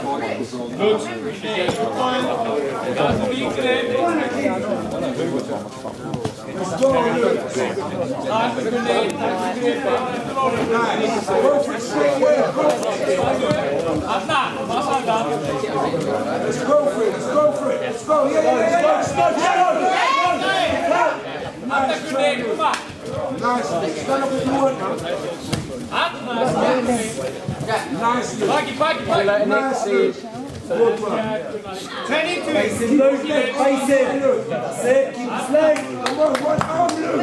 Let's go for it. Let's go. Let's go. Let's go. Let's go. Nice. Stand up with the word now. Nice. Nice. Good one. Face him, Luke. Face him. That's. Keep the leg. Come on, one arm, Luke.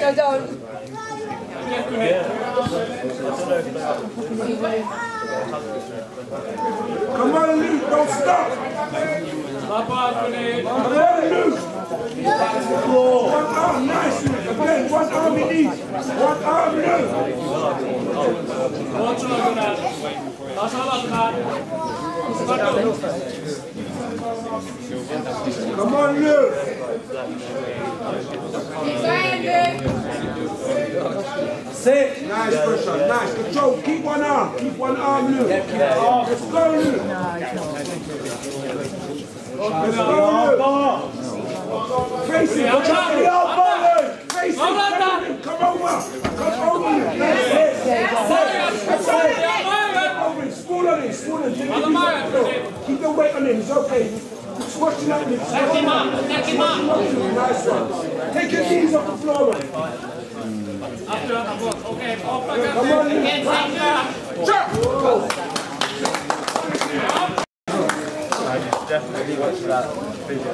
No, don't. Come on, Luke. Don't stop. Come on, Luke. One arm, nice, Luke. Again, one arm in each. One arm, Luke. Come on, Luke. Sit. Nice pressure, nice. Control. Keep one arm. Keep one arm, Luke. Let's go, Luke. Let's go, Luke. Watch out for the elbow, Luke. Face it. Come over. Come over, Luke. That's it. That's it. Over it. Spool on it. Spool on it. Keep the weight on him. It's okay. Squash him out. Squash him out. Squash him out. Nice one. Take your knees off the floor, man. Come on, Luke. Definitely watch that video.